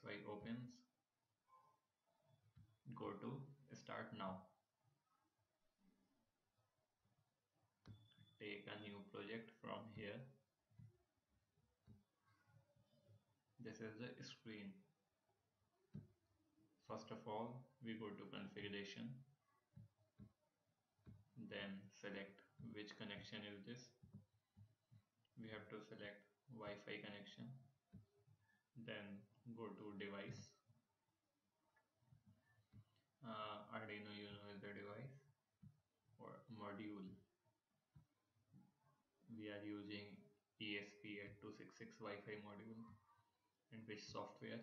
Xy opens. Go to start now. Take a new project from here. This is the screen. First of all we go to configuration. Then select which connection is this. We have to select Wi-Fi connection. Then go to device. Uh, Arduino Uno is the device or module. We are using ESP8266 Wi-Fi module and which software?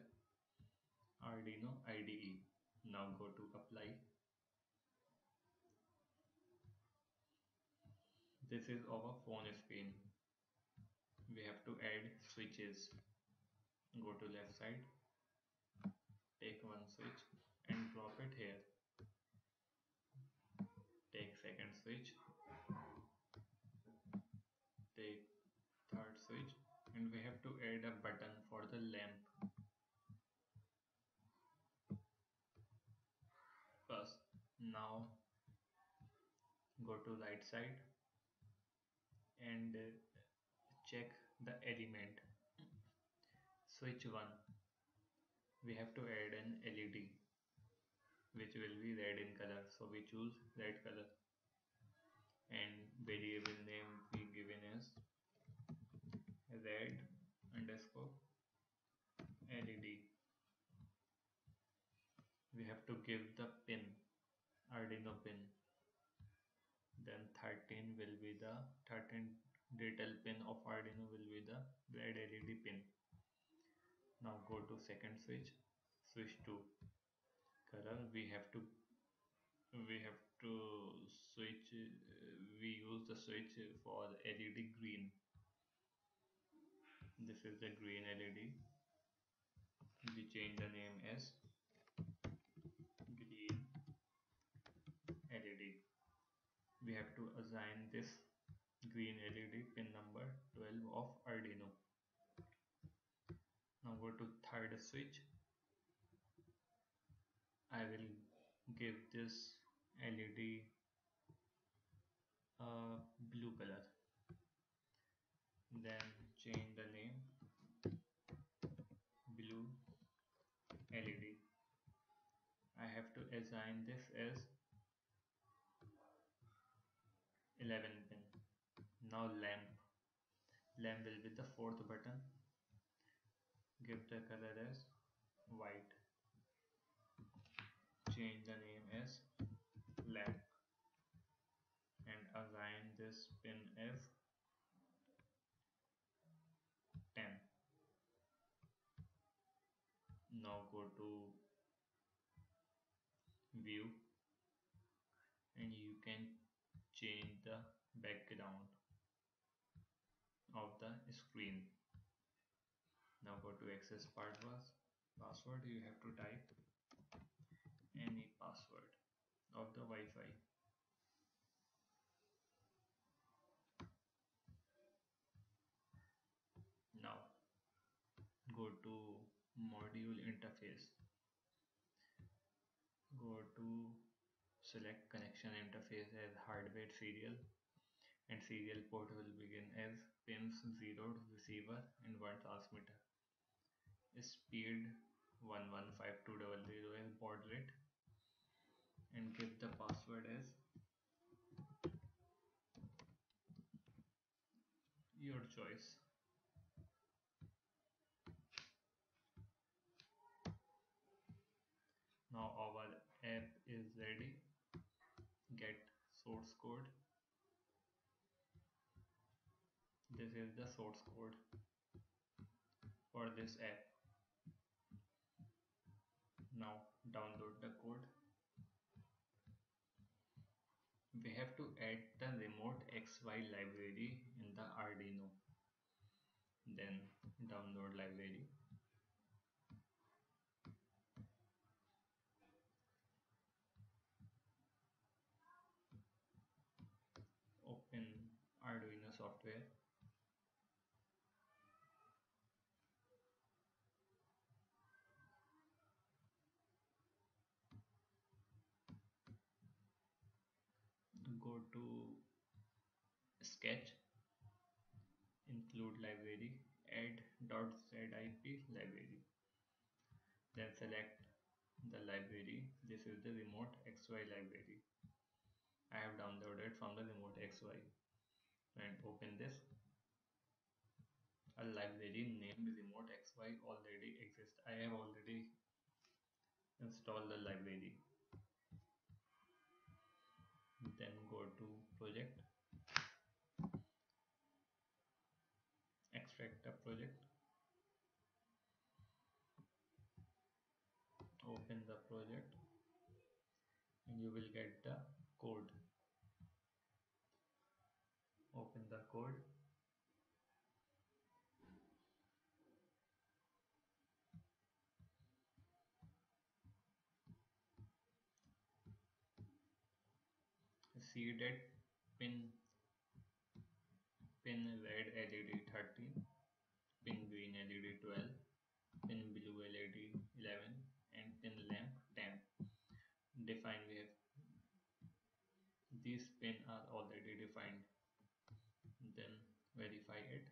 Arduino IDE now go to apply. This is our phone screen. We have to add switches. Go to left side, take one switch and drop it here. Take second switch, take third switch. And we have to add a button for the lamp. First now go to right side and check the element switch 1 we have to add an LED which will be red in color. So we choose red color. And variable name we given as red underscore LED we have to give the pin Arduino pin. Then 13 will be the 13 detail pin of Arduino will be the red LED pin now go to second switch. Switch to color we have to we have to switch uh, we use the switch for LED green. This is the green LED we change the name as green LED we have to assign this green LED pin number 12 of Arduino. Go to third switch. I will give this LED a uh, blue color. Then change the name blue LED. I have to assign this as 11 pin now lamp lamp will be the fourth button give the color as white. Change the name as lamp and assign this pin as 10 now go to view. And you can change the background of the screen now go to access password. Password you have to type any password of the Wi-Fi. Now go to module interface. Go to select connection interface as hardware serial and serial port will begin as pins 0 receiver and 1 transmitter. Speed 115200 as baud rate. And give the password as your choice. Now our app is ready. Get source code. This is the source code for this app now download the code. We have to add the remote xy library in the Arduino. Then download library. Open Arduino software go to sketch include library add .zip library. Then select the library. This is the remote xy library. I have downloaded from the remote xy and open this. A library named remote xy already exists. I have already installed the library go to project. Extract the project. Open the project. And you will get the code. Open the code see that pin pin red LED 13 pin green LED 12 pin blue LED 11 and pin lamp 10 define where these pin are already defined. Then verify it.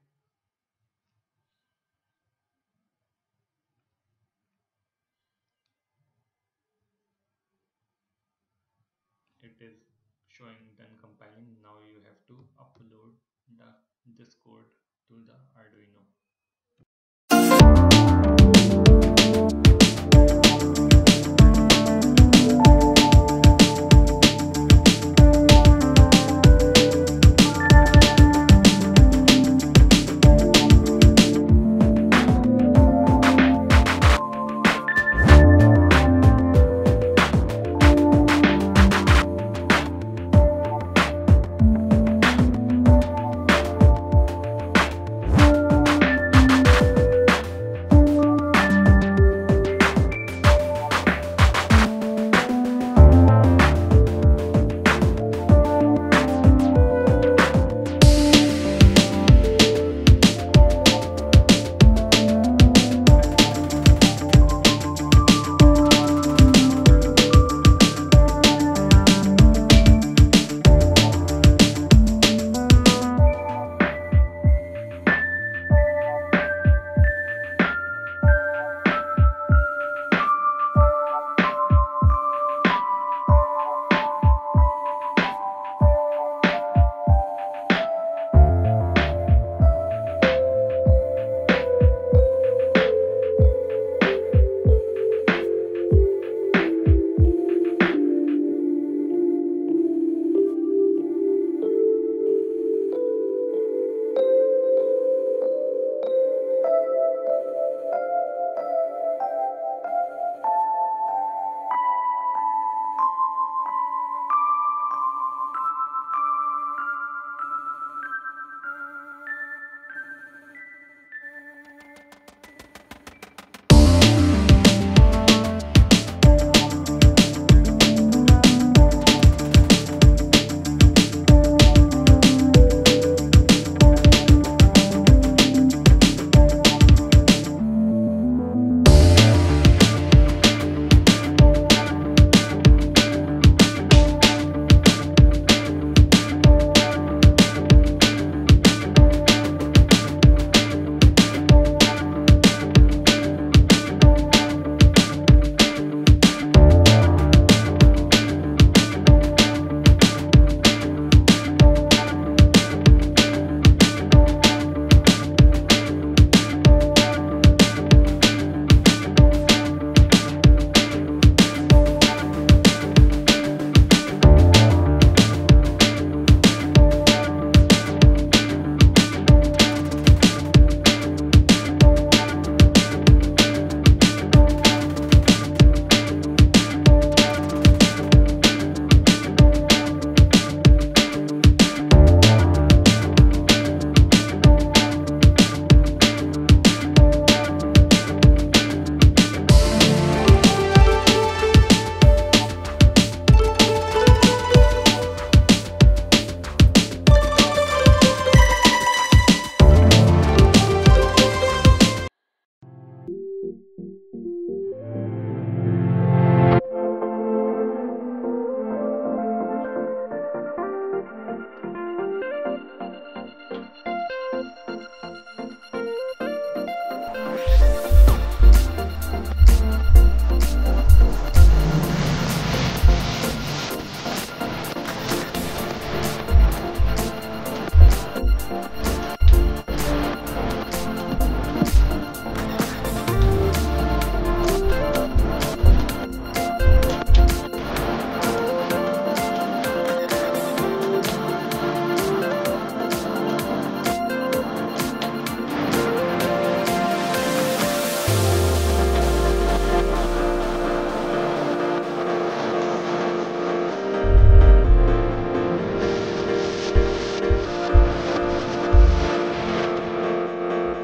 It is showing done compiling. Now you have to upload the this code to the Arduino